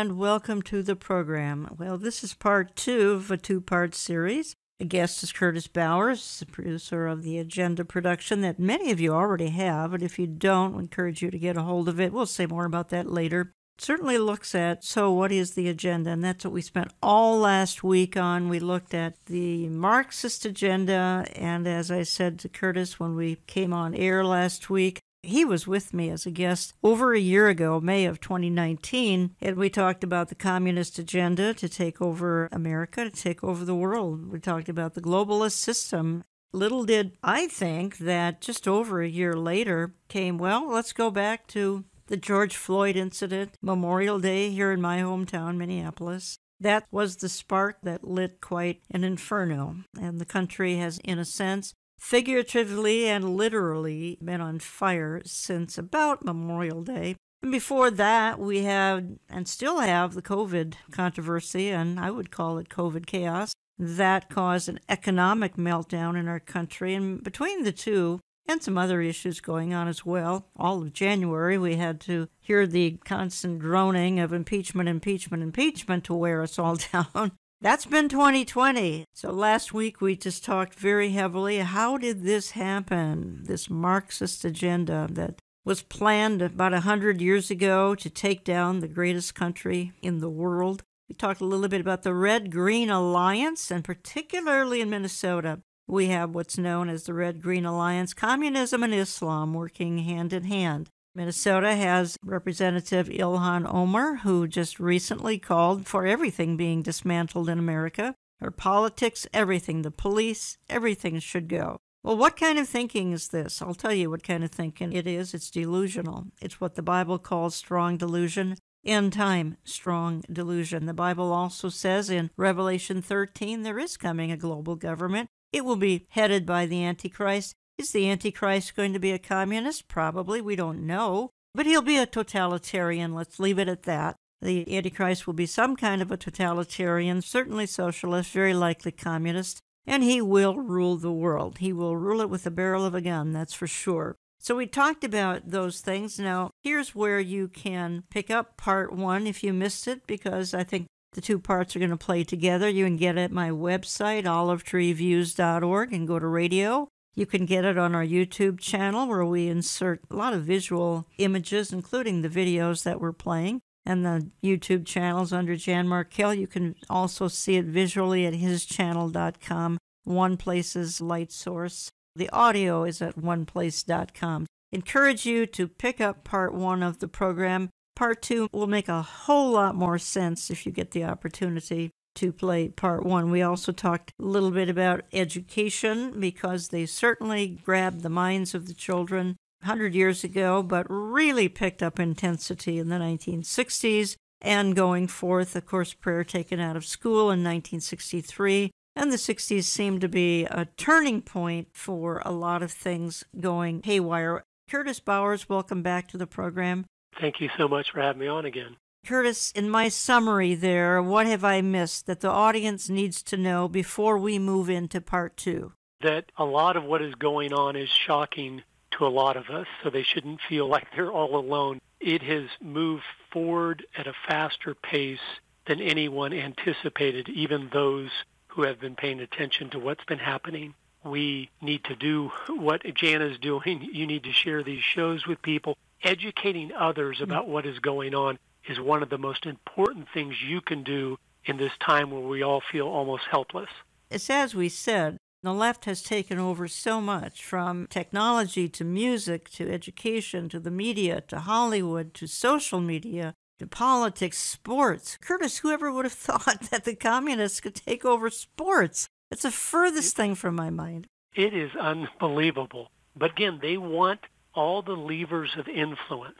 and welcome to the program. Well, this is part two of a two part series. The guest is Curtis Bowers, the producer of the Agenda production that many of you already have, but if you don't, we encourage you to get a hold of it. We'll say more about that later. It certainly looks at so what is the agenda, and that's what we spent all last week on. We looked at the Marxist agenda, and as I said to Curtis when we came on air last week, he was with me as a guest over a year ago, May of 2019, and we talked about the communist agenda to take over America, to take over the world. We talked about the globalist system. Little did I think that just over a year later came, well, let's go back to the George Floyd incident, Memorial Day here in my hometown, Minneapolis. That was the spark that lit quite an inferno, and the country has, in a sense, figuratively and literally been on fire since about Memorial Day. And before that, we had and still have the COVID controversy, and I would call it COVID chaos. That caused an economic meltdown in our country. And between the two, and some other issues going on as well. All of January, we had to hear the constant droning of impeachment, impeachment, impeachment to wear us all down. That's been 2020. So last week we just talked very heavily. How did this happen? This Marxist agenda that was planned about a hundred years ago to take down the greatest country in the world. We talked a little bit about the Red Green Alliance, and particularly in Minnesota, we have what's known as the Red Green Alliance, communism and Islam working hand in hand. Minnesota has Representative Ilhan Omar, who just recently called for everything being dismantled in America. Her politics, everything, the police, everything should go. Well, what kind of thinking is this? I'll tell you what kind of thinking it is. It's delusional. It's what the Bible calls strong delusion. End time, strong delusion. The Bible also says in Revelation 13 there is coming a global government. It will be headed by the Antichrist. Is the Antichrist going to be a communist? Probably. We don't know. But he'll be a totalitarian. Let's leave it at that. The Antichrist will be some kind of a totalitarian, certainly socialist, very likely communist, and he will rule the world. He will rule it with the barrel of a gun, that's for sure. So we talked about those things. Now, here's where you can pick up part one if you missed it, because I think the two parts are going to play together. You can get it at my website, olivetreeviews.org, and go to radio. You can get it on our YouTube channel where we insert a lot of visual images, including the videos that we're playing. And the YouTube channels under Jan Markell. You can also see it visually at hischannel.com. One Place's Light Source. The audio is at oneplace.com. Encourage you to pick up part one of the program. Part two will make a whole lot more sense if you get the opportunity to play part one. We also talked a little bit about education because they certainly grabbed the minds of the children 100 years ago, but really picked up intensity in the 1960s and going forth. Of course, prayer taken out of school in 1963. And the 60s seemed to be a turning point for a lot of things going haywire. Curtis Bowers, welcome back to the program. Thank you so much for having me on again. Curtis, in my summary there, what have I missed that the audience needs to know before we move into part two? That a lot of what is going on is shocking to a lot of us, so they shouldn't feel like they're all alone. It has moved forward at a faster pace than anyone anticipated, even those who have been paying attention to what's been happening. We need to do what Jana's doing. You need to share these shows with people educating others mm-hmm. about what is going on is one of the most important things you can do in this time where we all feel almost helpless. It's as we said, the left has taken over so much from technology to music to education to the media to Hollywood to social media to politics, sports. Curtis, whoever would have thought that the communists could take over sports? It's the furthest thing from my mind. It is unbelievable. But again, they want all the levers of influence.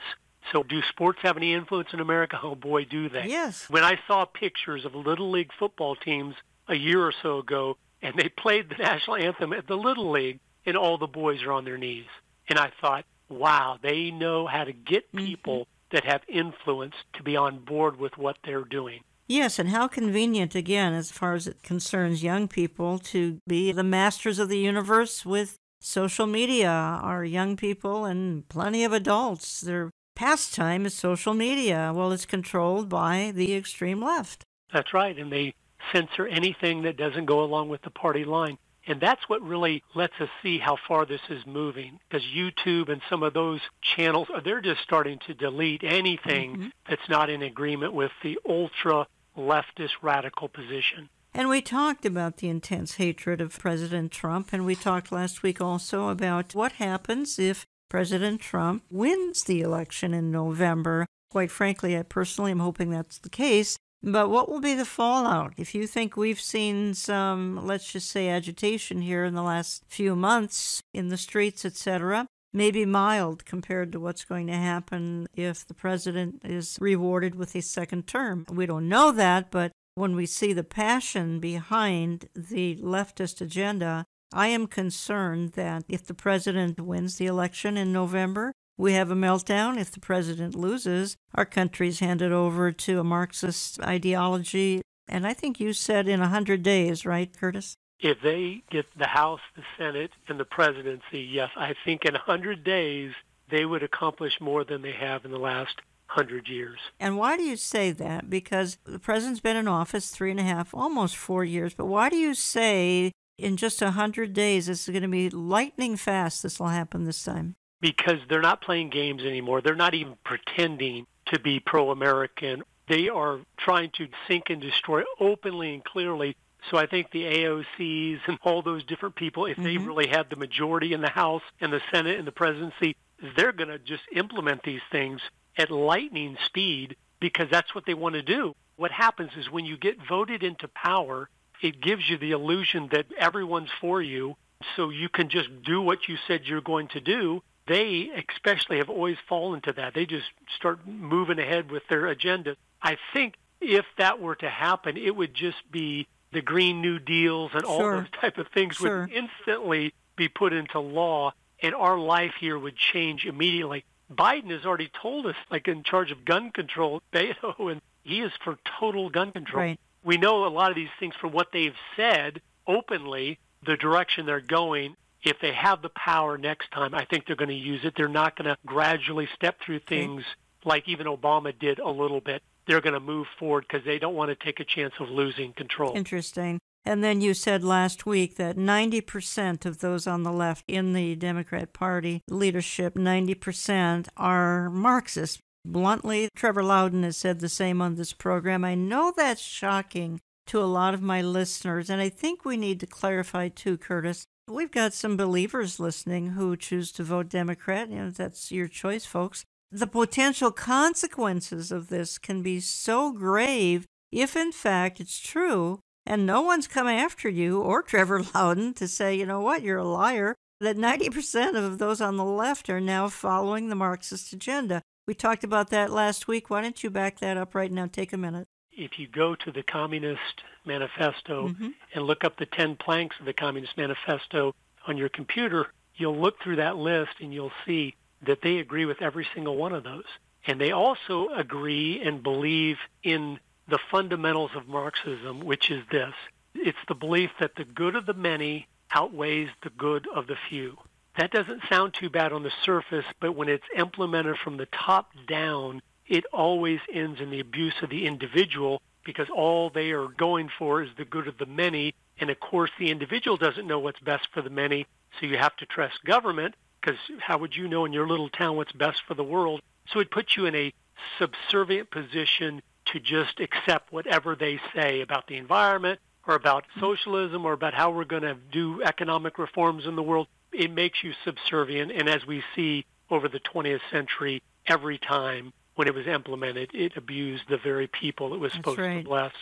So do sports have any influence in America? Oh boy, do they. Yes. When I saw pictures of little league football teams a year or so ago and they played the national anthem at the little league and all the boys are on their knees. And I thought, wow, they know how to get mm-hmm. people mm-hmm. that have influence to be on board with what they're doing. Yes, and how convenient, again, as far as it concerns young people, to be the masters of the universe with social media. Our young people and plenty of adults, they're pastime is social media. Well, it's controlled by the extreme left. That's right. And they censor anything that doesn't go along with the party line. And that's what really lets us see how far this is moving. Because YouTube and some of those channels, they're just starting to delete anything mm-hmm. that's not in agreement with the ultra leftist radical position. And we talked about the intense hatred of President Trump, and we talked last week also about what happens if President Trump wins the election in November. Quite frankly, I personally am hoping that's the case. But what will be the fallout? If you think we've seen some, let's just say, agitation here in the last few months in the streets, etc., maybe mild compared to what's going to happen if the president is rewarded with a second term. We don't know that, but when we see the passion behind the leftist agenda, I am concerned that if the president wins the election in November, we have a meltdown. If the president loses, our country's handed over to a Marxist ideology. And I think you said in a 100 days, right, Curtis? If they get the House, the Senate, and the presidency, yes, I think in a 100 days they would accomplish more than they have in the last 100 years. And why do you say that? Because the president's been in office three and a half, almost four years. But why do you say in just a 100 days this is going to be lightning fast this will happen this time? because they're not playing games anymore. They're not even pretending to be pro-American. They are trying to sink and destroy openly and clearly. So I think the AOCs and all those different people, if mm-hmm. they really had the majority in the House and the Senate and the presidency, they're going to just implement these things at lightning speed because that's what they want to do. What happens is when you get voted into power, it gives you the illusion that everyone's for you so you can just do what you said you're going to do they especially have always fallen to that. They just start moving ahead with their agenda. I think if that were to happen, it would just be the Green New Deals and all those type of things sure. would instantly be put into law, and our life here would change immediately. Biden has already told us, like in charge of gun control, Beto, and he is for total gun control. Right. We know a lot of these things from what they've said openly, the direction they're going, if they have the power next time, I think they're going to use it. They're not going to gradually step through things like even Obama did a little bit. They're going to move forward because they don't want to take a chance of losing control. Interesting. And then you said last week that 90% of those on the left in the Democrat Party leadership, 90% are Marxists. Bluntly, Trevor Loudon has said the same on this program. I know that's shocking to a lot of my listeners, and I think we need to clarify too, Curtis, We've got some believers listening who choose to vote Democrat. You know, that's your choice, folks. The potential consequences of this can be so grave if, in fact, it's true, and no one's come after you or Trevor Loudon to say, you know what, you're a liar, that 90% of those on the left are now following the Marxist agenda. We talked about that last week. Why don't you back that up right now? Take a minute if you go to the Communist Manifesto mm-hmm. and look up the 10 planks of the Communist Manifesto on your computer, you'll look through that list and you'll see that they agree with every single one of those. And they also agree and believe in the fundamentals of Marxism, which is this. It's the belief that the good of the many outweighs the good of the few. That doesn't sound too bad on the surface, but when it's implemented from the top down, it always ends in the abuse of the individual because all they are going for is the good of the many. And of course, the individual doesn't know what's best for the many, so you have to trust government because how would you know in your little town what's best for the world? So it puts you in a subservient position to just accept whatever they say about the environment or about mm-hmm. socialism or about how we're going to do economic reforms in the world. It makes you subservient. And as we see over the 20th century, every time when it was implemented, it abused the very people it was supposed right. to bless.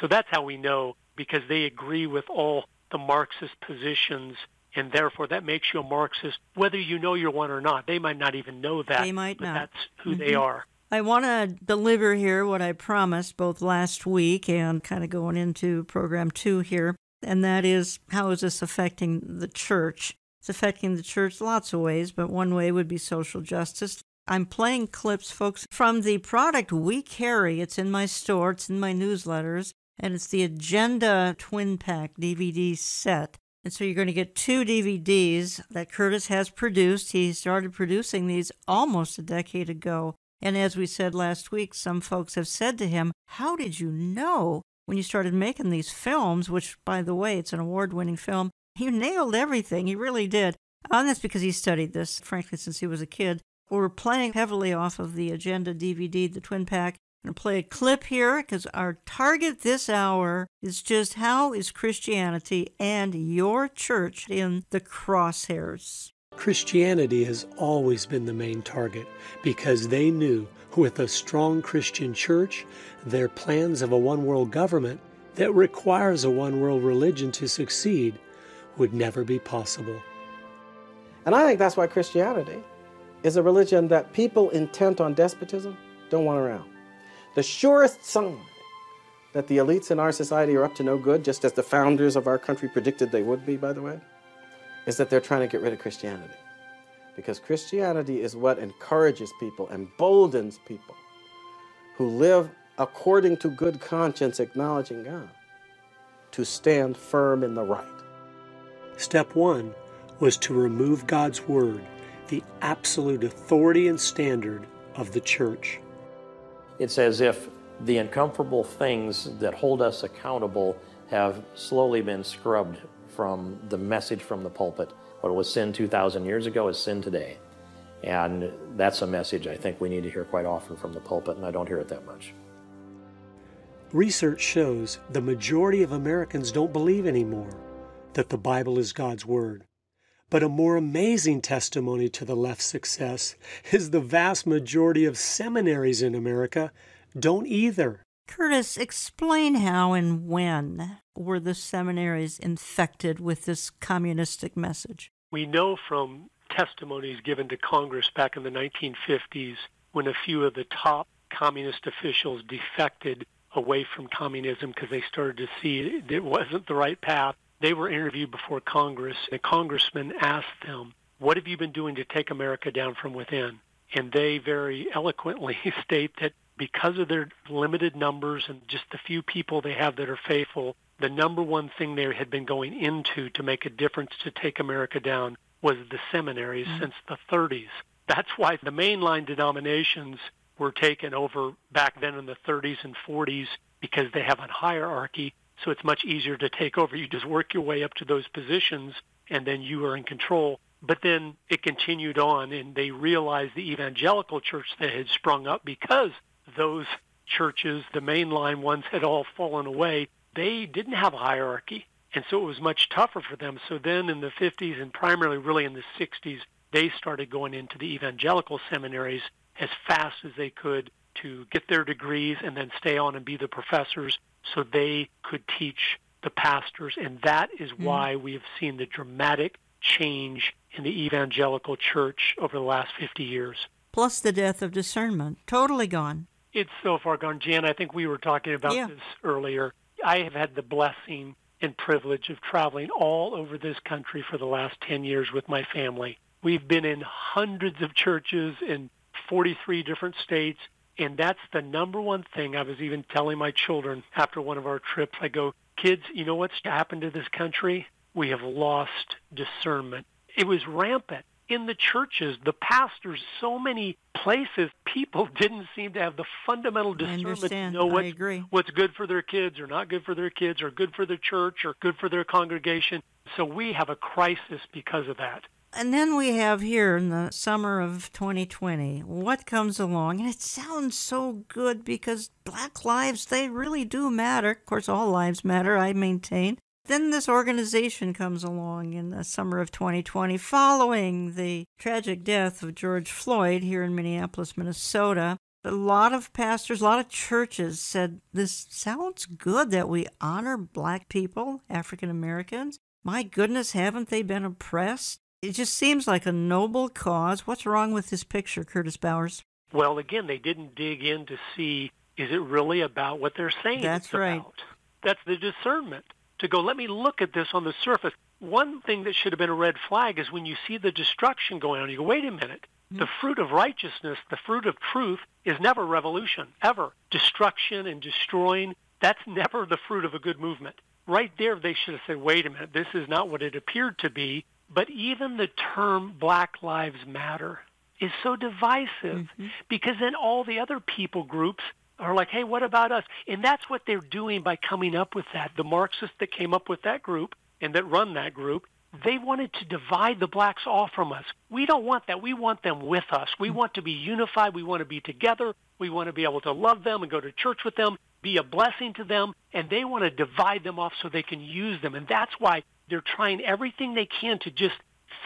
So that's how we know because they agree with all the Marxist positions and therefore that makes you a Marxist, whether you know you're one or not. They might not even know that. They might not. That's who mm-hmm. they are. I want to deliver here what I promised both last week and kind of going into program two here, and that is how is this affecting the church? It's affecting the church lots of ways, but one way would be social justice. I'm playing clips, folks, from the product we carry. It's in my store, it's in my newsletters, and it's the Agenda Twin Pack DVD set. And so you're going to get two DVDs that Curtis has produced. He started producing these almost a decade ago. And as we said last week, some folks have said to him, How did you know when you started making these films? Which, by the way, it's an award winning film. He nailed everything. He really did. And that's because he studied this, frankly, since he was a kid. We're playing heavily off of the Agenda DVD, the Twin Pack. I'm going to play a clip here because our target this hour is just how is Christianity and your church in the crosshairs? Christianity has always been the main target because they knew with a strong Christian church, their plans of a one world government that requires a one world religion to succeed would never be possible. And I think that's why Christianity is a religion that people intent on despotism don't want around. The surest sign that the elites in our society are up to no good, just as the founders of our country predicted they would be, by the way, is that they're trying to get rid of Christianity. Because Christianity is what encourages people, emboldens people who live according to good conscience, acknowledging God, to stand firm in the right. Step one was to remove God's Word, the absolute authority and standard of the church. It's as if the uncomfortable things that hold us accountable have slowly been scrubbed from the message from the pulpit. What was sin 2,000 years ago is sin today. And that's a message I think we need to hear quite often from the pulpit, and I don't hear it that much. Research shows the majority of Americans don't believe anymore that the Bible is God's Word. But a more amazing testimony to the left's success is the vast majority of seminaries in America don't either. Curtis, explain how and when were the seminaries infected with this communistic message? We know from testimonies given to Congress back in the 1950s when a few of the top communist officials defected away from communism because they started to see it wasn't the right path. They were interviewed before Congress. And a congressman asked them, What have you been doing to take America down from within? And they very eloquently state that because of their limited numbers and just the few people they have that are faithful, the number one thing they had been going into to make a difference to take America down was the seminaries mm-hmm. since the 30s. That's why the mainline denominations were taken over back then in the 30s and 40s because they have a hierarchy. So it's much easier to take over. You just work your way up to those positions and then you are in control. But then it continued on and they realized the evangelical church that had sprung up because those churches, the mainline ones, had all fallen away. They didn't have a hierarchy, and so it was much tougher for them. So then in the 50s and primarily really in the 60s, they started going into the evangelical seminaries as fast as they could to get their degrees and then stay on and be the professors so they could teach the pastors. And that is mm-hmm. why we have seen the dramatic change in the evangelical church over the last 50 years. Plus the death of discernment. Totally gone. It's so far gone. Jan, I think we were talking about yeah. this earlier. I have had the blessing and privilege of traveling all over this country for the last 10 years with my family. We've been in hundreds of churches in 43 different states, and that's the number one thing I was even telling my children after one of our trips. I go, kids, you know what's happened to this country? We have lost discernment. It was rampant in the churches, the pastors, so many places, people didn't seem to have the fundamental discernment to know what's, what's good for their kids or not good for their kids or good for their church or good for their congregation. So we have a crisis because of that. And then we have here in the summer of 2020, what comes along? And it sounds so good because black lives, they really do matter. Of course, all lives matter, I maintain. Then this organization comes along in the summer of 2020 following the tragic death of George Floyd here in Minneapolis, Minnesota. A lot of pastors, a lot of churches said, This sounds good that we honor black people, African Americans. My goodness, haven't they been oppressed? It just seems like a noble cause. What's wrong with this picture, Curtis Bowers? Well, again, they didn't dig in to see is it really about what they're saying That's right. About? That's the discernment to go, let me look at this on the surface. One thing that should have been a red flag is when you see the destruction going on, you go, wait a minute. Mm-hmm. The fruit of righteousness, the fruit of truth is never revolution, ever. Destruction and destroying, that's never the fruit of a good movement. Right there, they should have said, wait a minute, this is not what it appeared to be. But even the term Black Lives Matter is so divisive mm-hmm. because then all the other people groups are like, hey, what about us? And that's what they're doing by coming up with that. The Marxists that came up with that group and that run that group, they wanted to divide the blacks off from us. We don't want that. We want them with us. We want to be unified. We want to be together. We want to be able to love them and go to church with them, be a blessing to them, and they want to divide them off so they can use them. And that's why they're trying everything they can to just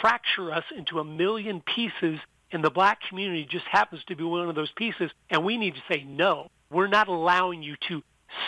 fracture us into a million pieces and the black community just happens to be one of those pieces and we need to say no we're not allowing you to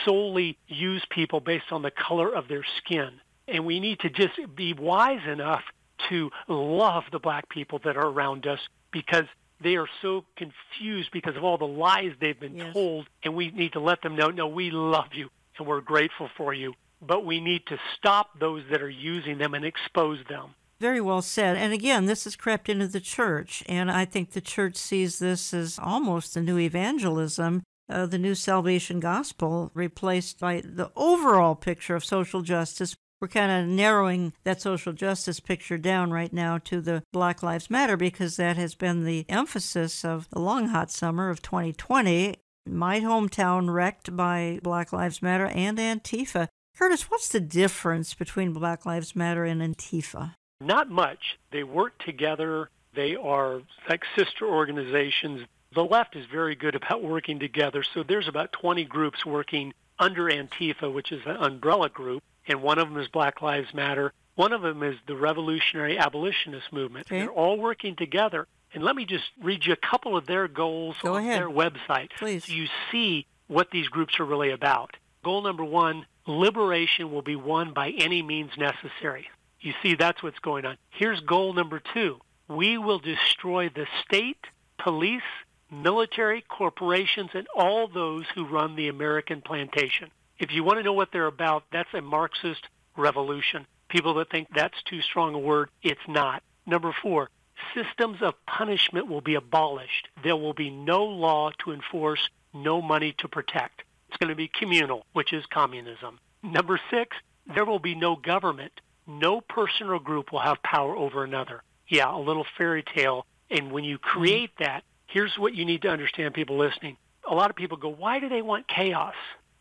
solely use people based on the color of their skin and we need to just be wise enough to love the black people that are around us because they are so confused because of all the lies they've been yes. told and we need to let them know no we love you and we're grateful for you but we need to stop those that are using them and expose them very well said. And again, this has crept into the church, and I think the church sees this as almost a new evangelism, uh, the new salvation gospel, replaced by the overall picture of social justice. We're kind of narrowing that social justice picture down right now to the Black Lives Matter because that has been the emphasis of the long hot summer of 2020. My hometown wrecked by Black Lives Matter and Antifa. Curtis, what's the difference between Black Lives Matter and Antifa? Not much. They work together. They are like sister organizations. The left is very good about working together. So there's about 20 groups working under Antifa, which is an umbrella group, and one of them is Black Lives Matter. One of them is the Revolutionary Abolitionist Movement. Okay. They're all working together. And let me just read you a couple of their goals Go on ahead. their website. Please. So you see what these groups are really about. Goal number one, liberation will be won by any means necessary. You see, that's what's going on. Here's goal number two. We will destroy the state, police, military, corporations, and all those who run the American plantation. If you want to know what they're about, that's a Marxist revolution. People that think that's too strong a word, it's not. Number four, systems of punishment will be abolished. There will be no law to enforce, no money to protect. It's going to be communal, which is communism. Number six, there will be no government no person or group will have power over another. Yeah, a little fairy tale. And when you create that, here's what you need to understand, people listening. A lot of people go, why do they want chaos?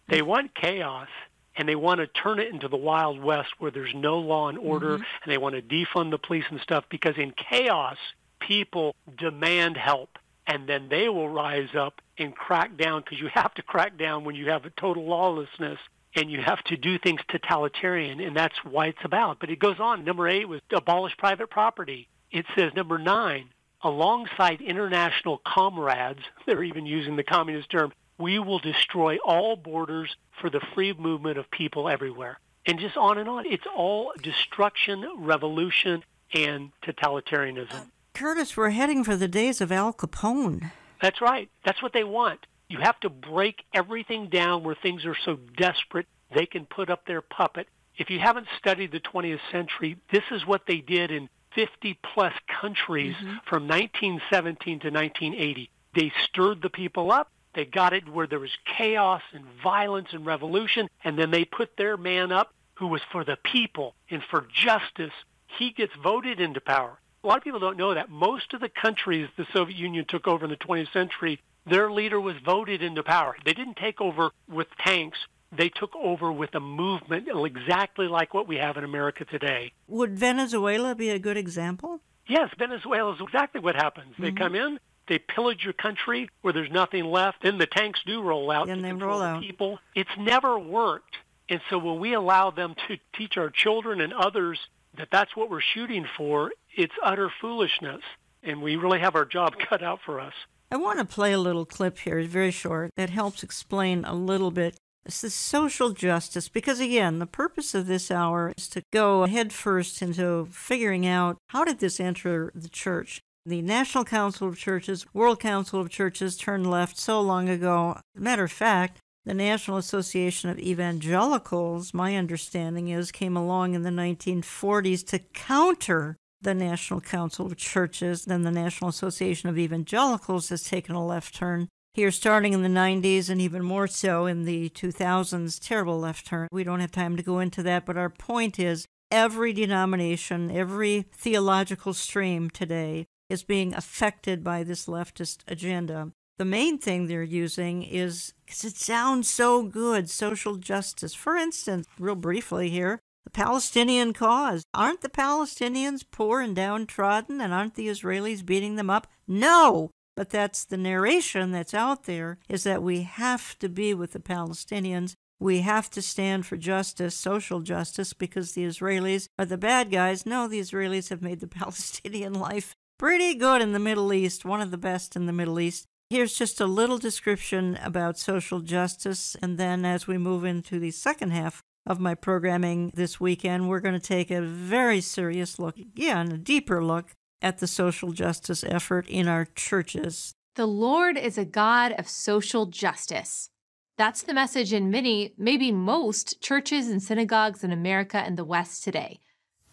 They want chaos and they want to turn it into the Wild West where there's no law and order mm-hmm. and they want to defund the police and stuff because in chaos, people demand help and then they will rise up and crack down because you have to crack down when you have a total lawlessness and you have to do things totalitarian, and that's why it's about. But it goes on. Number eight was abolish private property. It says number nine, alongside international comrades, they're even using the communist term, we will destroy all borders for the free movement of people everywhere. And just on and on. It's all destruction, revolution, and totalitarianism. Curtis, we're heading for the days of Al Capone. That's right. That's what they want. You have to break everything down where things are so desperate they can put up their puppet. If you haven't studied the 20th century, this is what they did in 50 plus countries mm-hmm. from 1917 to 1980. They stirred the people up. They got it where there was chaos and violence and revolution, and then they put their man up who was for the people and for justice. He gets voted into power. A lot of people don't know that most of the countries the Soviet Union took over in the 20th century their leader was voted into power. They didn't take over with tanks. They took over with a movement exactly like what we have in America today. Would Venezuela be a good example? Yes, Venezuela is exactly what happens. Mm-hmm. They come in, they pillage your country where there's nothing left, then the tanks do roll out and to they roll the out. people. It's never worked. And so when we allow them to teach our children and others that that's what we're shooting for, it's utter foolishness. And we really have our job cut out for us. I want to play a little clip here, it's very short, that helps explain a little bit. This is social justice because, again, the purpose of this hour is to go headfirst into figuring out how did this enter the church. The National Council of Churches, World Council of Churches turned left so long ago. Matter of fact, the National Association of Evangelicals, my understanding is, came along in the 1940s to counter the National Council of Churches, then the National Association of Evangelicals has taken a left turn. Here, starting in the 90s and even more so in the 2000s, terrible left turn. We don't have time to go into that, but our point is every denomination, every theological stream today is being affected by this leftist agenda. The main thing they're using is because it sounds so good social justice. For instance, real briefly here, the Palestinian cause. Aren't the Palestinians poor and downtrodden, and aren't the Israelis beating them up? No! But that's the narration that's out there is that we have to be with the Palestinians. We have to stand for justice, social justice, because the Israelis are the bad guys. No, the Israelis have made the Palestinian life pretty good in the Middle East, one of the best in the Middle East. Here's just a little description about social justice, and then as we move into the second half of my programming this weekend, we're going to take a very serious look, again, a deeper look at the social justice effort in our churches. The Lord is a God of social justice. That's the message in many, maybe most, churches and synagogues in America and the West today.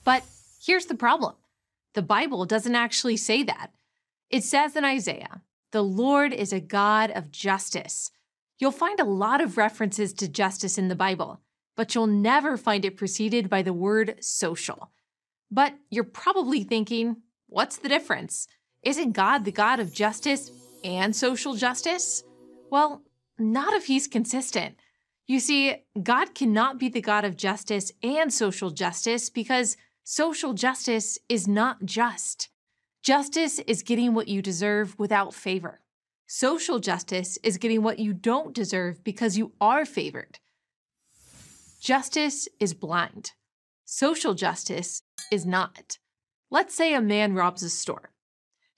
But here's the problem the Bible doesn't actually say that. It says in Isaiah, the Lord is a God of justice. You'll find a lot of references to justice in the Bible but you'll never find it preceded by the word social. But you're probably thinking, what's the difference? Isn't God the God of justice and social justice? Well, not if he's consistent. You see, God cannot be the God of justice and social justice because social justice is not just. Justice is getting what you deserve without favor. Social justice is getting what you don't deserve because you are favored. Justice is blind. Social justice is not. Let's say a man robs a store.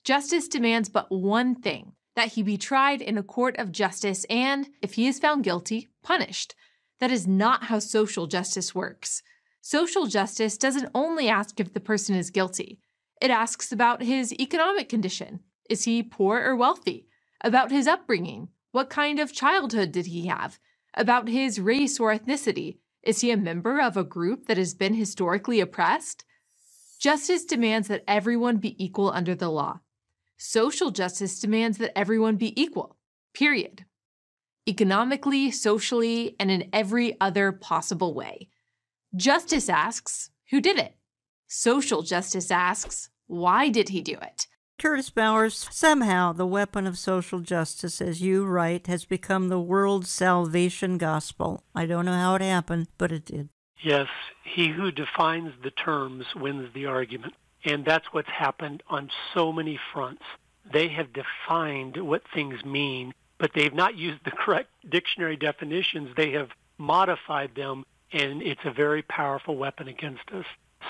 Justice demands but one thing that he be tried in a court of justice and, if he is found guilty, punished. That is not how social justice works. Social justice doesn't only ask if the person is guilty, it asks about his economic condition. Is he poor or wealthy? About his upbringing. What kind of childhood did he have? About his race or ethnicity. Is he a member of a group that has been historically oppressed? Justice demands that everyone be equal under the law. Social justice demands that everyone be equal, period. Economically, socially, and in every other possible way. Justice asks, who did it? Social justice asks, why did he do it? Curtis Bowers, somehow the weapon of social justice, as you write, has become the world's salvation gospel. I don't know how it happened, but it did. Yes, he who defines the terms wins the argument. And that's what's happened on so many fronts. They have defined what things mean, but they've not used the correct dictionary definitions. They have modified them, and it's a very powerful weapon against us.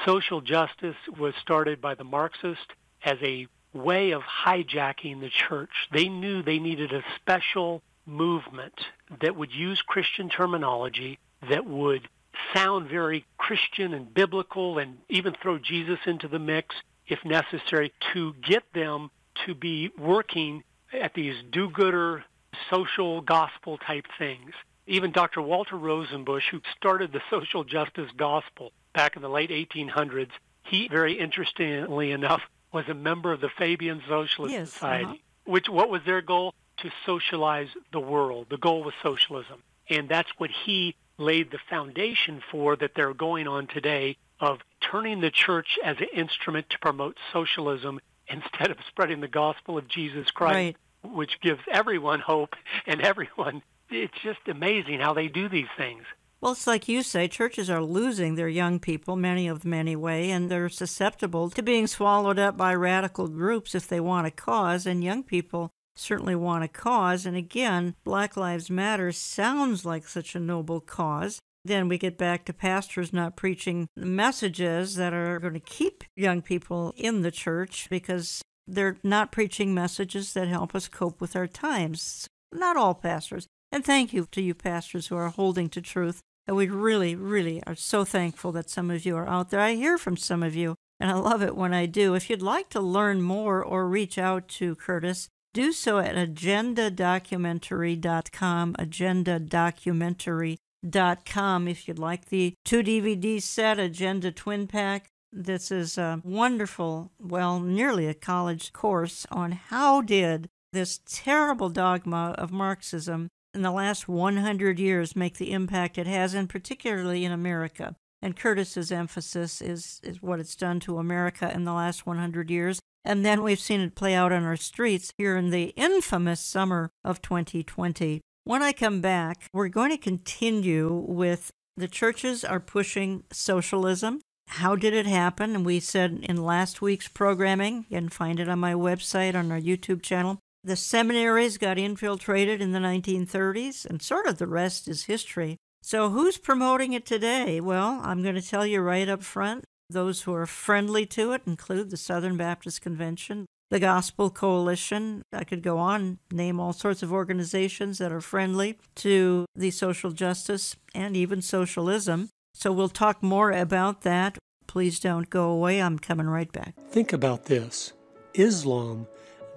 Social justice was started by the Marxists as a way of hijacking the church. They knew they needed a special movement that would use Christian terminology that would sound very Christian and biblical and even throw Jesus into the mix if necessary to get them to be working at these do-gooder social gospel type things. Even Dr. Walter Rauschenbusch, who started the social justice gospel back in the late 1800s, he very interestingly enough was a member of the Fabian Socialist yes, Society, uh-huh. which what was their goal? To socialize the world. The goal was socialism. And that's what he laid the foundation for that they're going on today of turning the church as an instrument to promote socialism instead of spreading the gospel of Jesus Christ, right. which gives everyone hope and everyone. It's just amazing how they do these things. Well, it's like you say, churches are losing their young people, many of them anyway, and they're susceptible to being swallowed up by radical groups if they want a cause, and young people certainly want a cause. And again, Black Lives Matter sounds like such a noble cause. Then we get back to pastors not preaching messages that are going to keep young people in the church because they're not preaching messages that help us cope with our times. Not all pastors. And thank you to you pastors who are holding to truth and we really, really are so thankful that some of you are out there. I hear from some of you, and I love it when I do. If you'd like to learn more or reach out to Curtis, do so at agendadocumentary.com, agendadocumentary.com. If you'd like the two DVD set, Agenda Twin Pack, this is a wonderful, well, nearly a college course on how did this terrible dogma of Marxism in the last 100 years make the impact it has, and particularly in America. And Curtis's emphasis is, is what it's done to America in the last 100 years. And then we've seen it play out on our streets here in the infamous summer of 2020. When I come back, we're going to continue with the churches are pushing socialism. How did it happen? And we said in last week's programming, you can find it on my website, on our YouTube channel. The seminaries got infiltrated in the 1930s, and sort of the rest is history. So, who's promoting it today? Well, I'm going to tell you right up front. Those who are friendly to it include the Southern Baptist Convention, the Gospel Coalition. I could go on, name all sorts of organizations that are friendly to the social justice and even socialism. So we'll talk more about that. Please don't go away. I'm coming right back. Think about this Islam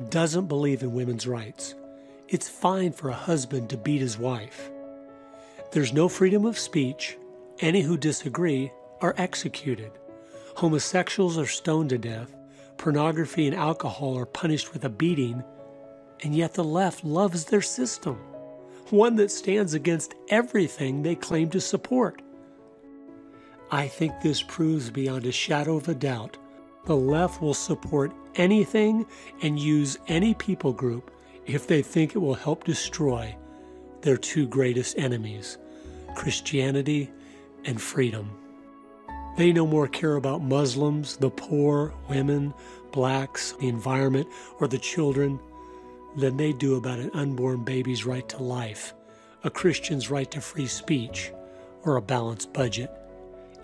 doesn't believe in women's rights. It's fine for a husband to beat his wife. There's no freedom of speech. Any who disagree are executed. Homosexuals are stoned to death. Pornography and alcohol are punished with a beating. And yet the left loves their system, one that stands against everything they claim to support. I think this proves beyond a shadow of a doubt the left will support anything and use any people group if they think it will help destroy their two greatest enemies Christianity and freedom. They no more care about Muslims, the poor, women, blacks, the environment, or the children than they do about an unborn baby's right to life, a Christian's right to free speech, or a balanced budget.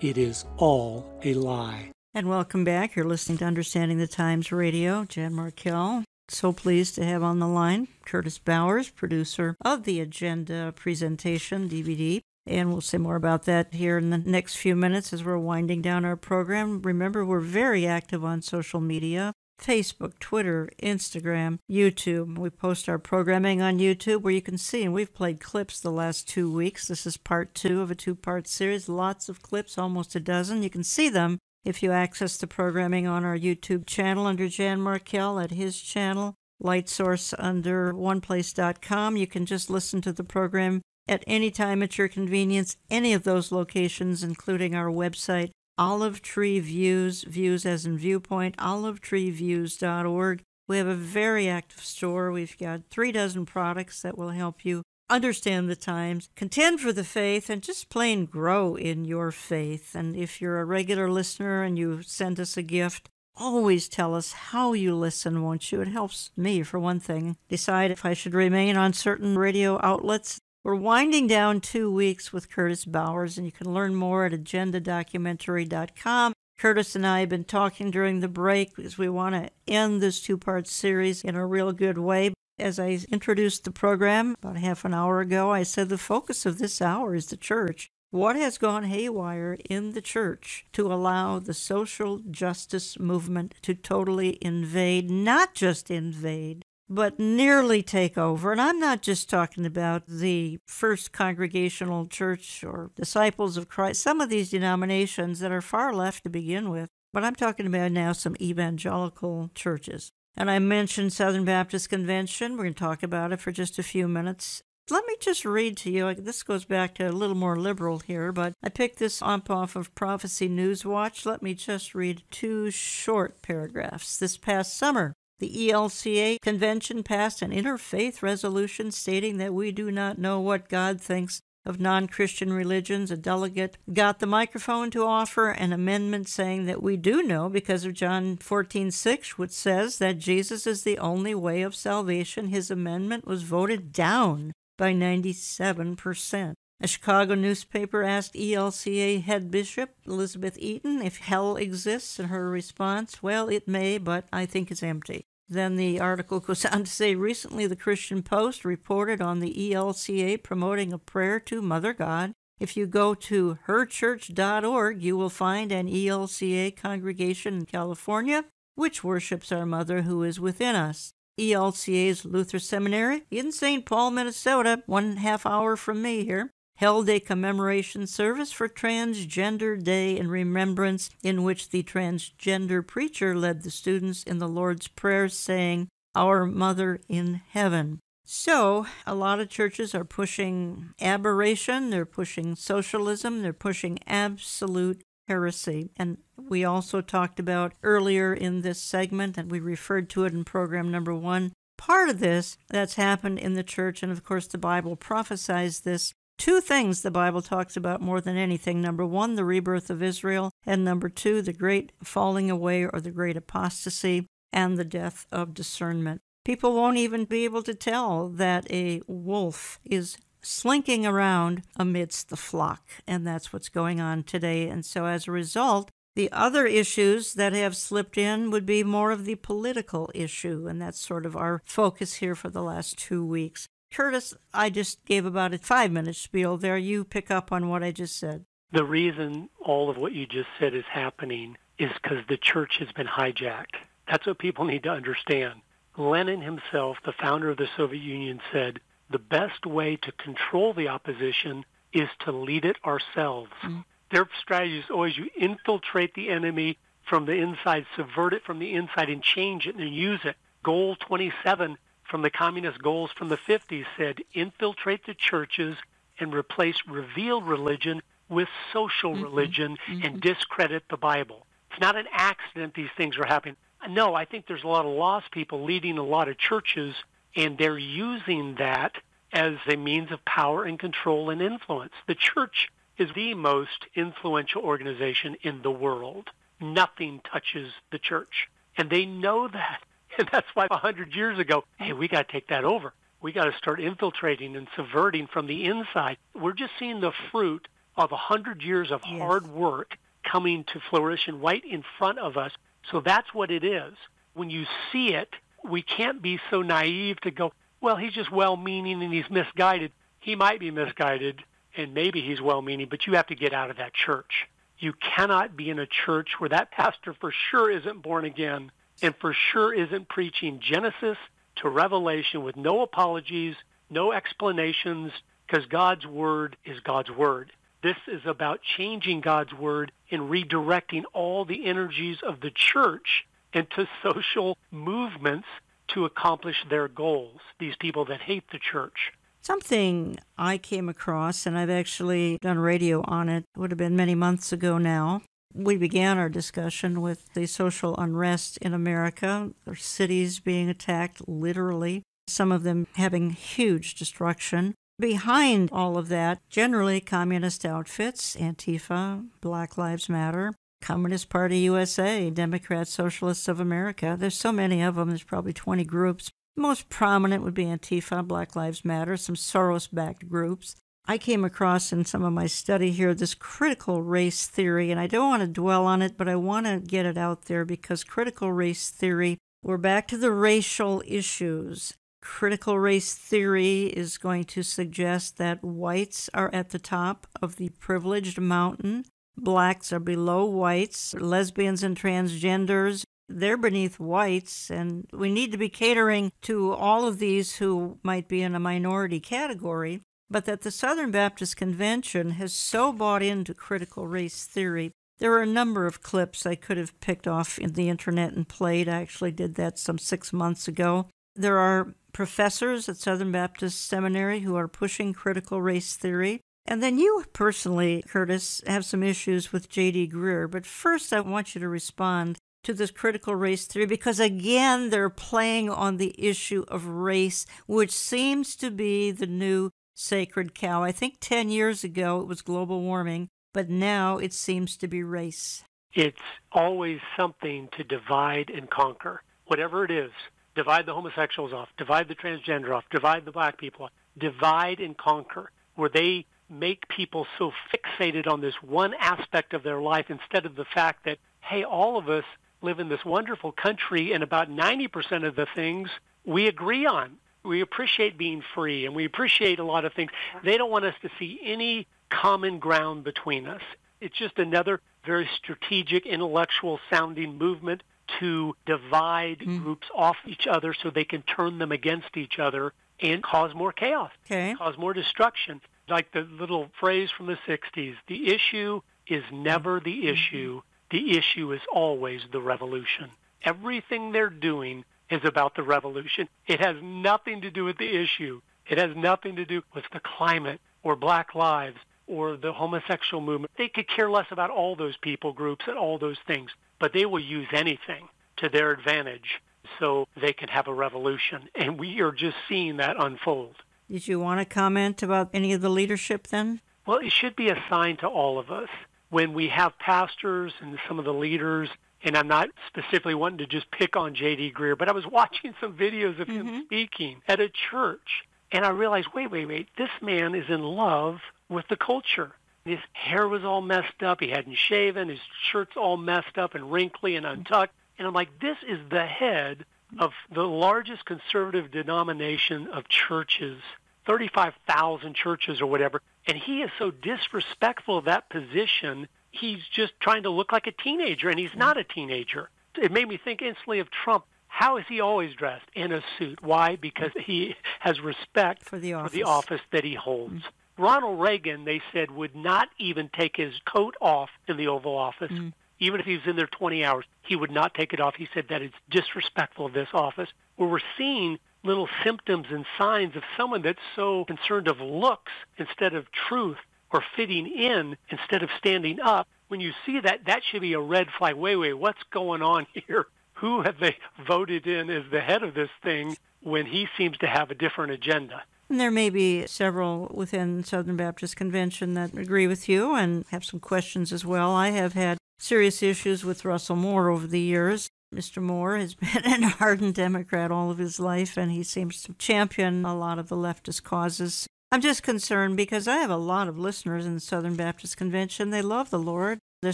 It is all a lie. And welcome back. You're listening to Understanding the Times Radio. Jan Markell. So pleased to have on the line Curtis Bowers, producer of the Agenda presentation DVD. And we'll say more about that here in the next few minutes as we're winding down our program. Remember, we're very active on social media Facebook, Twitter, Instagram, YouTube. We post our programming on YouTube where you can see, and we've played clips the last two weeks. This is part two of a two part series. Lots of clips, almost a dozen. You can see them if you access the programming on our YouTube channel under Jan Markell at his channel. Light Source under oneplace.com. You can just listen to the program at any time at your convenience, any of those locations, including our website, Olive Tree Views, views as in viewpoint, olivetreeviews.org. We have a very active store. We've got three dozen products that will help you understand the times, contend for the faith, and just plain grow in your faith. And if you're a regular listener and you send us a gift, always tell us how you listen, won't you? It helps me, for one thing, decide if I should remain on certain radio outlets we're winding down two weeks with Curtis Bowers, and you can learn more at agendadocumentary.com. Curtis and I have been talking during the break because we want to end this two part series in a real good way. As I introduced the program about half an hour ago, I said the focus of this hour is the church. What has gone haywire in the church to allow the social justice movement to totally invade, not just invade, but nearly take over. And I'm not just talking about the first congregational church or disciples of Christ, some of these denominations that are far left to begin with, but I'm talking about now some evangelical churches. And I mentioned Southern Baptist Convention. We're going to talk about it for just a few minutes. Let me just read to you. This goes back to a little more liberal here, but I picked this up off of Prophecy News Watch. Let me just read two short paragraphs. This past summer, the ELCA convention passed an interfaith resolution stating that we do not know what God thinks of non Christian religions. A delegate got the microphone to offer an amendment saying that we do know because of John 14 6, which says that Jesus is the only way of salvation. His amendment was voted down by 97%. A Chicago newspaper asked ELCA head bishop Elizabeth Eaton if hell exists, and her response, well, it may, but I think it's empty. Then the article goes on to say recently the Christian Post reported on the ELCA promoting a prayer to Mother God. If you go to herchurch.org, you will find an ELCA congregation in California which worships our Mother who is within us. ELCA's Luther Seminary in St. Paul, Minnesota, one half hour from me here, held a commemoration service for Transgender Day in remembrance, in which the transgender preacher led the students in the Lord's Prayer, saying, Our Mother in Heaven. So, a lot of churches are pushing aberration, they're pushing socialism, they're pushing absolute heresy. And we also talked about earlier in this segment, and we referred to it in program number one. Part of this that's happened in the church, and of course the Bible prophesies this. Two things the Bible talks about more than anything. Number one, the rebirth of Israel, and number two, the great falling away or the great apostasy and the death of discernment. People won't even be able to tell that a wolf is slinking around amidst the flock. And that's what's going on today. And so as a result, the other issues that have slipped in would be more of the political issue. And that's sort of our focus here for the last two weeks. Curtis, I just gave about a five minute spiel there. You pick up on what I just said. The reason all of what you just said is happening is because the church has been hijacked. That's what people need to understand. Lenin himself, the founder of the Soviet Union, said the best way to control the opposition is to lead it ourselves. Mm. Their strategy is always you infiltrate the enemy from the inside, subvert it from the inside, and change it and use it. Goal 27 from the communist goals from the 50s said infiltrate the churches and replace revealed religion with social mm-hmm. religion mm-hmm. and discredit the Bible. It's not an accident these things are happening. No, I think there's a lot of lost people leading a lot of churches and they're using that as a means of power and control and influence. The church is the most influential organization in the world. Nothing touches the church. And they know that. And that's why hundred years ago, hey, we got to take that over. We got to start infiltrating and subverting from the inside. We're just seeing the fruit of hundred years of yes. hard work coming to fruition right in front of us. So that's what it is. When you see it, we can't be so naive to go, well, he's just well-meaning and he's misguided. He might be misguided and maybe he's well-meaning, but you have to get out of that church. You cannot be in a church where that pastor for sure isn't born again and for sure isn't preaching Genesis to Revelation with no apologies, no explanations, because God's word is God's word. This is about changing God's word and redirecting all the energies of the church into social movements to accomplish their goals, these people that hate the church. Something I came across, and I've actually done radio on it, would have been many months ago now. We began our discussion with the social unrest in America, our cities being attacked literally, some of them having huge destruction. Behind all of that, generally communist outfits, Antifa, Black Lives Matter, Communist Party USA, Democrat Socialists of America. There's so many of them, there's probably 20 groups. Most prominent would be Antifa, Black Lives Matter, some Soros backed groups. I came across in some of my study here this critical race theory, and I don't want to dwell on it, but I want to get it out there because critical race theory, we're back to the racial issues. Critical race theory is going to suggest that whites are at the top of the privileged mountain blacks are below whites, lesbians and transgenders, they're beneath whites, and we need to be catering to all of these who might be in a minority category. But that the Southern Baptist Convention has so bought into critical race theory. There are a number of clips I could have picked off in the internet and played. I actually did that some six months ago. There are professors at Southern Baptist Seminary who are pushing critical race theory. And then you personally, Curtis, have some issues with J.D. Greear. But first, I want you to respond to this critical race theory because, again, they're playing on the issue of race, which seems to be the new sacred cow. I think 10 years ago it was global warming, but now it seems to be race. It's always something to divide and conquer, whatever it is. Divide the homosexuals off, divide the transgender off, divide the black people off, divide and conquer, where they make people so fixated on this one aspect of their life instead of the fact that, hey, all of us live in this wonderful country and about 90% of the things we agree on. We appreciate being free and we appreciate a lot of things. They don't want us to see any common ground between us. It's just another very strategic, intellectual sounding movement to divide mm. groups off each other so they can turn them against each other and cause more chaos, okay. cause more destruction like the little phrase from the 60s, the issue is never the mm-hmm. issue. The issue is always the revolution. Everything they're doing is about the revolution. It has nothing to do with the issue. It has nothing to do with the climate or black lives or the homosexual movement. They could care less about all those people groups and all those things, but they will use anything to their advantage so they can have a revolution. And we are just seeing that unfold. Did you want to comment about any of the leadership then? Well, it should be a sign to all of us when we have pastors and some of the leaders and I'm not specifically wanting to just pick on J.D. Greear, but I was watching some videos of mm-hmm. him speaking at a church, and I realized, wait, wait, wait, this man is in love with the culture. His hair was all messed up. He hadn't shaven. His shirt's all messed up and wrinkly and untucked. And I'm like, this is the head of the largest conservative denomination of churches, 35,000 churches or whatever. And he is so disrespectful of that position, he's just trying to look like a teenager, and he's not a teenager. It made me think instantly of Trump. How is he always dressed in a suit? Why? Because he has respect for the office, for the office that he holds. Mm-hmm. Ronald Reagan, they said, would not even take his coat off in the Oval Office. Mm-hmm even if he was in there 20 hours, he would not take it off. He said that it's disrespectful of this office. Where we're seeing little symptoms and signs of someone that's so concerned of looks instead of truth or fitting in instead of standing up. When you see that, that should be a red flag. Wait, wait, what's going on here? Who have they voted in as the head of this thing when he seems to have a different agenda? And there may be several within Southern Baptist Convention that agree with you and have some questions as well. I have had serious issues with Russell Moore over the years. Mr. Moore has been an ardent Democrat all of his life, and he seems to champion a lot of the leftist causes. I'm just concerned because I have a lot of listeners in the Southern Baptist Convention. They love the Lord, they're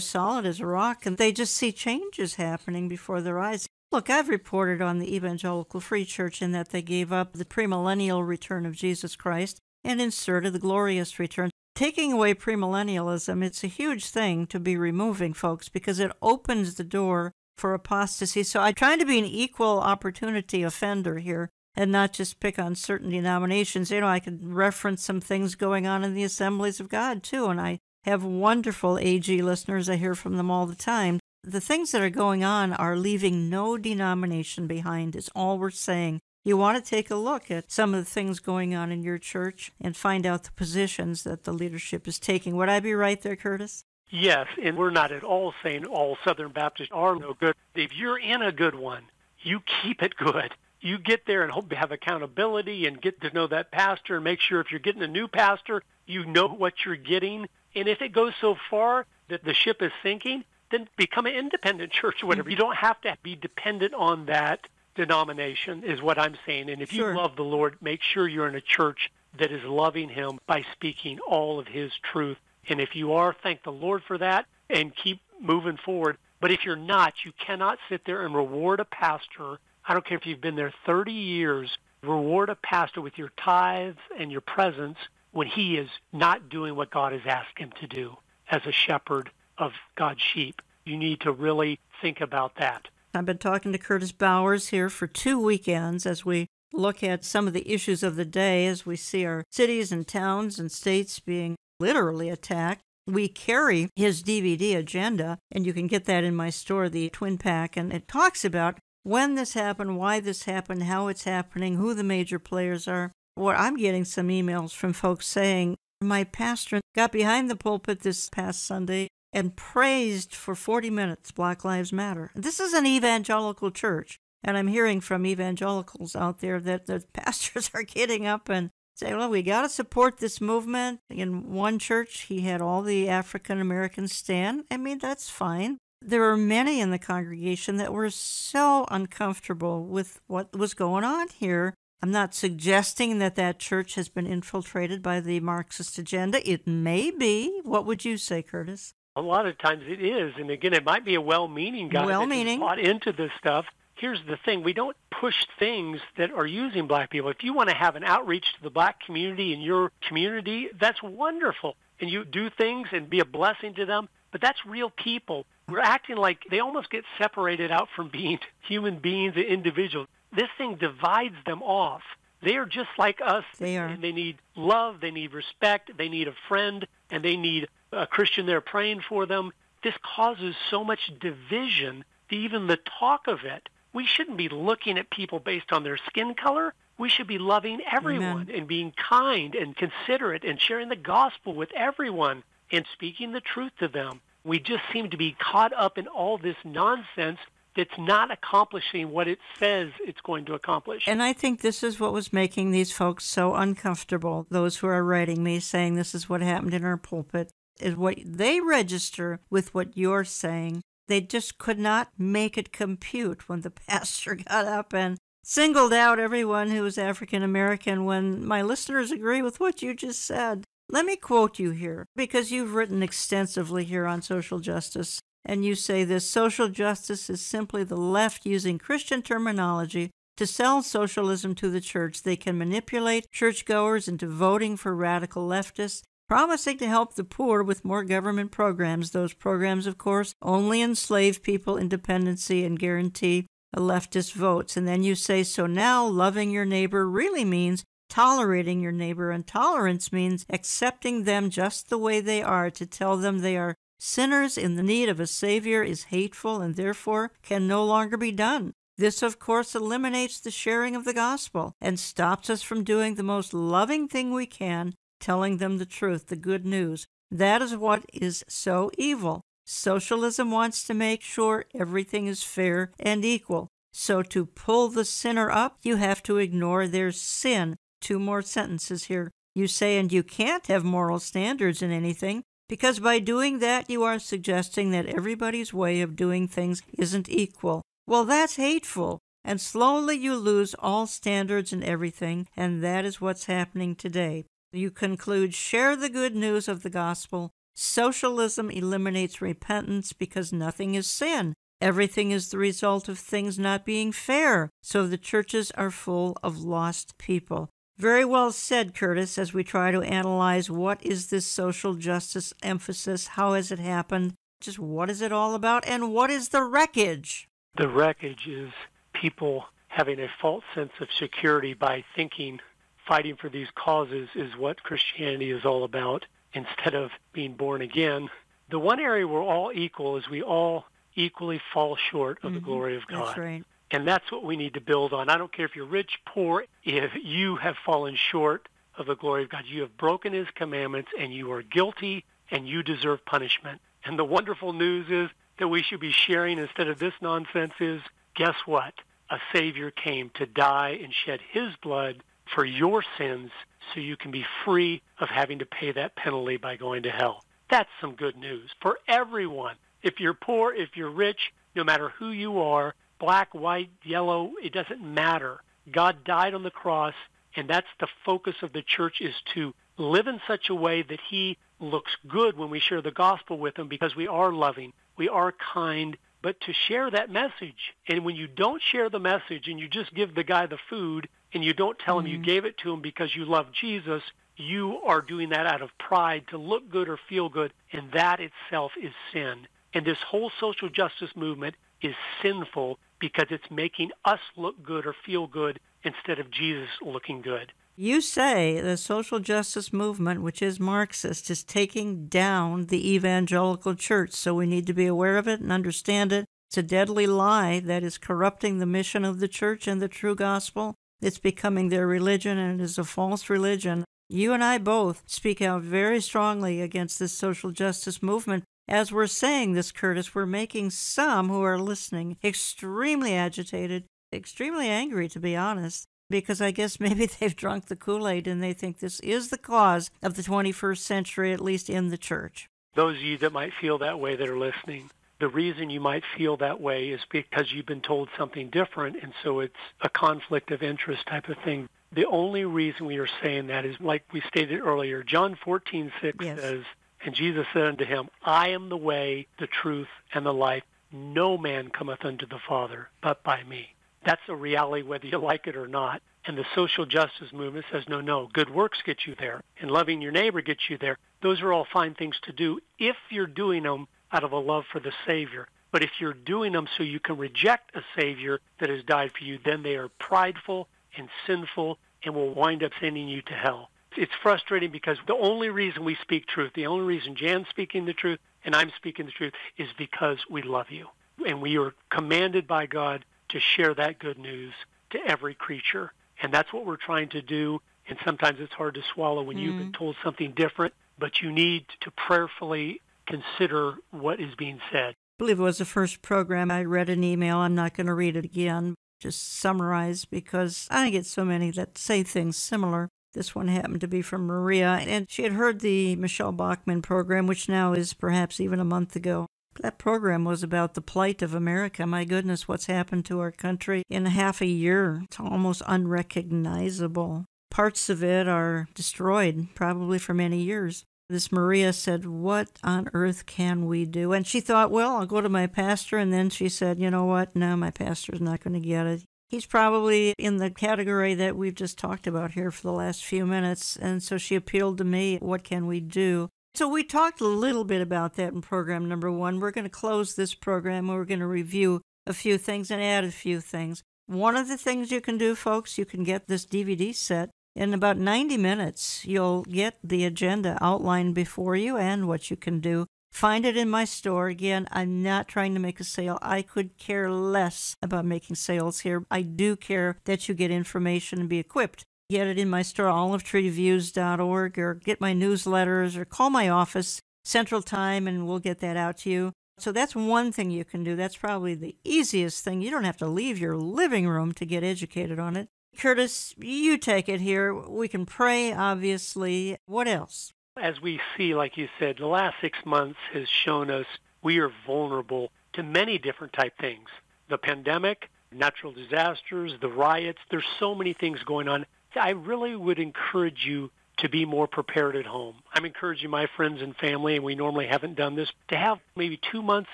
solid as a rock, and they just see changes happening before their eyes. Look, I've reported on the Evangelical Free Church in that they gave up the premillennial return of Jesus Christ and inserted the glorious return taking away premillennialism, it's a huge thing to be removing, folks, because it opens the door for apostasy. So I'm trying to be an equal opportunity offender here and not just pick on certain denominations. You know, I could reference some things going on in the assemblies of God too, and I have wonderful AG listeners. I hear from them all the time. The things that are going on are leaving no denomination behind, is all we're saying. You want to take a look at some of the things going on in your church and find out the positions that the leadership is taking. Would I be right there, Curtis? Yes, and we're not at all saying all Southern Baptists are no good. If you're in a good one, you keep it good. You get there and hope to have accountability and get to know that pastor and make sure if you're getting a new pastor, you know what you're getting. And if it goes so far that the ship is sinking, then become an independent church or whatever. You don't have to be dependent on that denomination is what I'm saying. And if sure. you love the Lord, make sure you're in a church that is loving him by speaking all of his truth. And if you are, thank the Lord for that and keep moving forward. But if you're not, you cannot sit there and reward a pastor. I don't care if you've been there 30 years, reward a pastor with your tithes and your presence when he is not doing what God has asked him to do as a shepherd of God's sheep. You need to really think about that. I've been talking to Curtis Bowers here for two weekends as we look at some of the issues of the day as we see our cities and towns and states being literally attacked. We carry his DVD agenda, and you can get that in my store, the Twin Pack, and it talks about when this happened, why this happened, how it's happening, who the major players are. What I'm getting some emails from folks saying, my pastor got behind the pulpit this past Sunday and praised for 40 minutes Black Lives Matter. This is an evangelical church. And I'm hearing from evangelicals out there that the pastors are getting up and saying, well, we got to support this movement. In one church, he had all the African Americans stand. I mean, that's fine. There were many in the congregation that were so uncomfortable with what was going on here. I'm not suggesting that that church has been infiltrated by the Marxist agenda. It may be. What would you say, Curtis? A lot of times it is, and again, it might be a well-meaning guy well-meaning. that's bought into this stuff. Here's the thing: we don't push things that are using black people. If you want to have an outreach to the black community in your community, that's wonderful, and you do things and be a blessing to them. But that's real people. We're acting like they almost get separated out from being human beings and individuals. This thing divides them off. They are just like us. They are. And they need love. They need respect. They need a friend, and they need a Christian there praying for them. This causes so much division, even the talk of it. We shouldn't be looking at people based on their skin color. we should be loving everyone Amen. and being kind and considerate and sharing the gospel with everyone and speaking the truth to them. We just seem to be caught up in all this nonsense that's not accomplishing what it says it's going to accomplish. And I think this is what was making these folks so uncomfortable. Those who are writing me saying this is what happened in our pulpit is what they register with what you're saying. They just could not make it compute when the pastor got up and singled out everyone who was African American when my listeners agree with what you just said. Let me quote you here because you've written extensively here on social justice. And you say this social justice is simply the left using Christian terminology to sell socialism to the church. They can manipulate churchgoers into voting for radical leftists, promising to help the poor with more government programs. Those programs, of course, only enslave people in dependency and guarantee a leftist votes. And then you say, so now loving your neighbor really means tolerating your neighbor, and tolerance means accepting them just the way they are, to tell them they are sinners in the need of a Savior is hateful and therefore can no longer be done. This, of course, eliminates the sharing of the gospel and stops us from doing the most loving thing we can, telling them the truth, the good news. That is what is so evil. Socialism wants to make sure everything is fair and equal. So to pull the sinner up, you have to ignore their sin. Two more sentences here. You say, and you can't have moral standards in anything, because by doing that, you are suggesting that everybody's way of doing things isn't equal. Well, that's hateful. And slowly you lose all standards in everything, and that is what's happening today. You conclude, share the good news of the gospel. Socialism eliminates repentance because nothing is sin. Everything is the result of things not being fair, so the churches are full of lost people. Very well said, Curtis, as we try to analyze what is this social justice emphasis, how has it happened, just what is it all about, and what is the wreckage? The wreckage is people having a false sense of security by thinking fighting for these causes is what Christianity is all about instead of being born again. The one area we're all equal is we all equally fall short of mm-hmm. the glory of God. That's right. And that's what we need to build on. I don't care if you're rich, poor, if you have fallen short of the glory of God. You have broken his commandments and you are guilty and you deserve punishment. And the wonderful news is that we should be sharing instead of this nonsense is, guess what? A Savior came to die and shed his blood for your sins so you can be free of having to pay that penalty by going to hell. That's some good news for everyone. If you're poor, if you're rich, no matter who you are, black, white, yellow, it doesn't matter. God died on the cross, and that's the focus of the church is to live in such a way that he looks good when we share the gospel with him because we are loving, we are kind, but to share that message. And when you don't share the message and you just give the guy the food and you don't tell mm-hmm. him you gave it to him because you love Jesus, you are doing that out of pride to look good or feel good, and that itself is sin. And this whole social justice movement is sinful because it's making us look good or feel good instead of Jesus looking good. You say the social justice movement, which is Marxist, is taking down the evangelical church, so we need to be aware of it and understand it. It's a deadly lie that is corrupting the mission of the church and the true gospel. It's becoming their religion and it is a false religion. You and I both speak out very strongly against this social justice movement as we're saying this, Curtis, we're making some who are listening extremely agitated, extremely angry, to be honest, because I guess maybe they've drunk the Kool Aid and they think this is the cause of the 21st century, at least in the church. Those of you that might feel that way that are listening, the reason you might feel that way is because you've been told something different, and so it's a conflict of interest type of thing. The only reason we are saying that is, like we stated earlier, John 14, 6 yes. says, and Jesus said unto him, I am the way, the truth, and the life. No man cometh unto the Father but by me. That's a reality whether you like it or not. And the social justice movement says, no, no, good works get you there, and loving your neighbor gets you there. Those are all fine things to do if you're doing them out of a love for the Savior. But if you're doing them so you can reject a Savior that has died for you, then they are prideful and sinful and will wind up sending you to hell it's frustrating because the only reason we speak truth, the only reason Jan's speaking the truth and I'm speaking the truth is because we love you. And we are commanded by God to share that good news to every creature. And that's what we're trying to do. And sometimes it's hard to swallow when mm. you've been told something different, but you need to prayerfully consider what is being said. I believe it was the first program I read an email. I'm not going to read it again, just summarize because I get so many that say things similar. This one happened to be from Maria, and she had heard the Michele Bachmann program, which now is perhaps even a month ago. That program was about the plight of America. My goodness, what's happened to our country in half a year? It's almost unrecognizable. Parts of it are destroyed, probably for many years. This Maria said, What on earth can we do? And she thought, Well, I'll go to my pastor. And then she said, You know what? No, my pastor's not going to get it. He's probably in the category that we've just talked about here for the last few minutes. And so she appealed to me, What can we do? So we talked a little bit about that in program number one. We're going to close this program we're going to review a few things and add a few things. One of the things you can do, folks, you can get this DVD set. In about 90 minutes, you'll get the agenda outlined before you and what you can do. Find it in my store. Again, I'm not trying to make a sale. I could care less about making sales here. I do care that you get information and be equipped get it in my store, olivetreeviews.org, or get my newsletters, or call my office, Central Time, and we'll get that out to you. So that's one thing you can do. That's probably the easiest thing. You don't have to leave your living room to get educated on it. Curtis, you take it here. We can pray, obviously. What else? As we see, like you said, the last six months has shown us we are vulnerable to many different type things. The pandemic, natural disasters, the riots, there's so many things going on. I really would encourage you to be more prepared at home. I'm encouraging my friends and family, and we normally haven't done this, to have maybe two months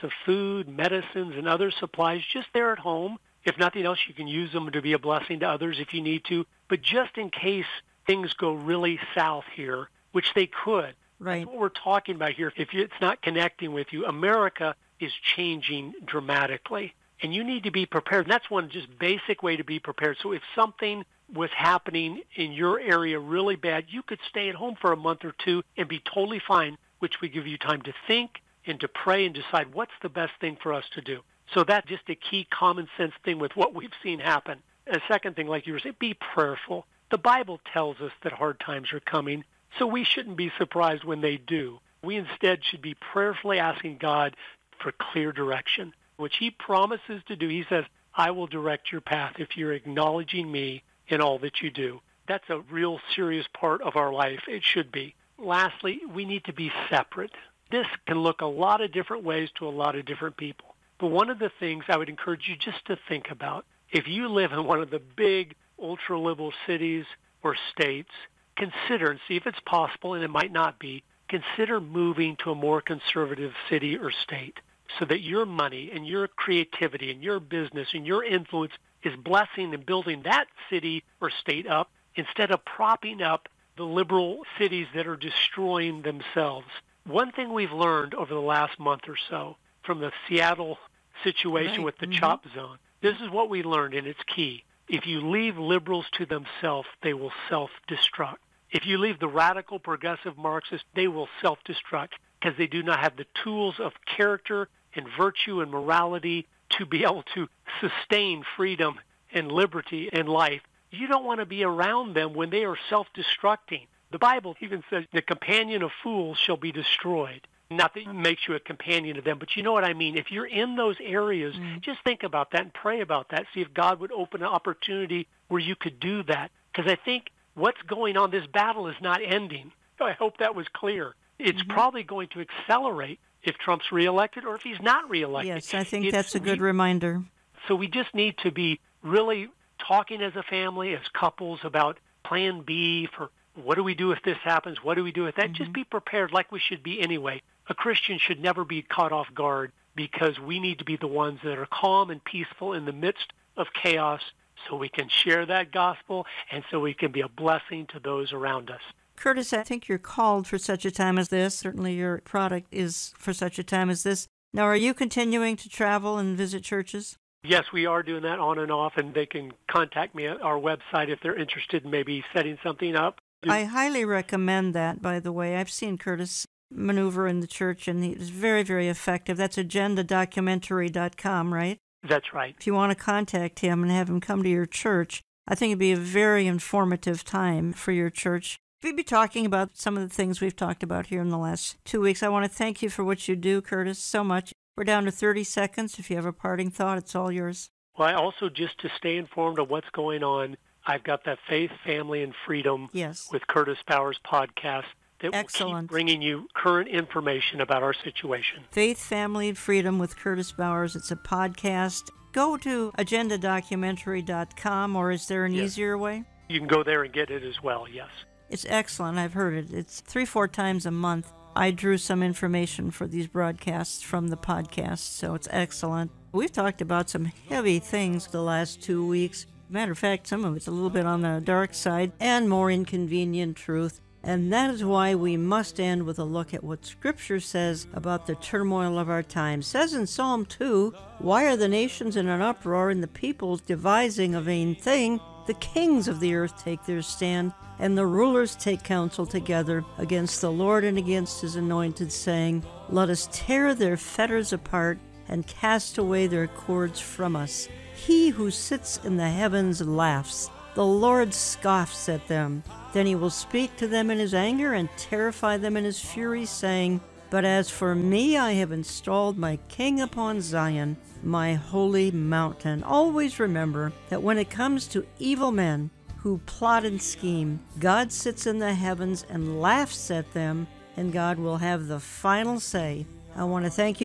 of food, medicines, and other supplies just there at home. If nothing else, you can use them to be a blessing to others if you need to. But just in case things go really south here, which they could, right. that's what we're talking about here. If it's not connecting with you, America is changing dramatically. And you need to be prepared. And that's one just basic way to be prepared. So if something was happening in your area really bad, you could stay at home for a month or two and be totally fine, which would give you time to think and to pray and decide what's the best thing for us to do. So that's just a key common sense thing with what we've seen happen. A second thing, like you were saying, be prayerful. The Bible tells us that hard times are coming, so we shouldn't be surprised when they do. We instead should be prayerfully asking God for clear direction, which he promises to do. He says, I will direct your path if you're acknowledging me in all that you do. That's a real serious part of our life. It should be. Lastly, we need to be separate. This can look a lot of different ways to a lot of different people. But one of the things I would encourage you just to think about, if you live in one of the big ultra-liberal cities or states, consider and see if it's possible, and it might not be, consider moving to a more conservative city or state so that your money and your creativity and your business and your influence is blessing and building that city or state up instead of propping up the liberal cities that are destroying themselves. One thing we've learned over the last month or so from the Seattle situation right. with the mm-hmm. chop zone, this is what we learned, and it's key. If you leave liberals to themselves, they will self-destruct. If you leave the radical progressive Marxists, they will self-destruct because they do not have the tools of character and virtue and morality to be able to sustain freedom and liberty and life. You don't want to be around them when they are self-destructing. The Bible even says the companion of fools shall be destroyed. Not that it makes you a companion of them, but you know what I mean. If you're in those areas, mm. just think about that and pray about that. See if God would open an opportunity where you could do that. Because I think what's going on, this battle is not ending. I hope that was clear. It's mm-hmm. probably going to accelerate if Trump's reelected or if he's not reelected. Yes, I think it's, that's a good we, reminder. So we just need to be really talking as a family, as couples about plan B for what do we do if this happens? What do we do with that? Mm-hmm. Just be prepared like we should be anyway. A Christian should never be caught off guard because we need to be the ones that are calm and peaceful in the midst of chaos so we can share that gospel and so we can be a blessing to those around us. Curtis, I think you're called for such a time as this. Certainly your product is for such a time as this. Now, are you continuing to travel and visit churches? Yes, we are doing that on and off, and they can contact me at our website if they're interested in maybe setting something up. I highly recommend that, by the way. I've seen Curtis maneuver in the church, and he's very, very effective. That's agendadocumentary.com, right? That's right. If you want to contact him and have him come to your church, I think it'd be a very informative time for your church. We'd be talking about some of the things we've talked about here in the last two weeks. I want to thank you for what you do, Curtis, so much. We're down to 30 seconds. If you have a parting thought, it's all yours. Well, I also just to stay informed of what's going on, I've got that Faith, Family, and Freedom yes. with Curtis Bowers podcast that Excellent. will keep bringing you current information about our situation. Faith, Family, and Freedom with Curtis Bowers. It's a podcast. Go to agendadocumentary.com, or is there an Yes. easier way? You can go there and get it as well, yes. It's excellent. I've heard it. It's three, four times a month. I drew some information for these broadcasts from the podcast, so it's excellent. We've talked about some heavy things the last two weeks. Matter of fact, some of it's a little bit on the dark side and more inconvenient truth. And that is why we must end with a look at what Scripture says about the turmoil of our time. It says in Psalm 2 Why are the nations in an uproar and the peoples devising a vain thing? The kings of the earth take their stand, and the rulers take counsel together against the Lord and against his anointed, saying, Let us tear their fetters apart and cast away their cords from us. He who sits in the heavens laughs. The Lord scoffs at them. Then he will speak to them in his anger and terrify them in his fury, saying, But as for me, I have installed my king upon Zion, my holy mountain. Always remember that when it comes to evil men who plot and scheme, God sits in the heavens and laughs at them, and God will have the final say. I want to thank you.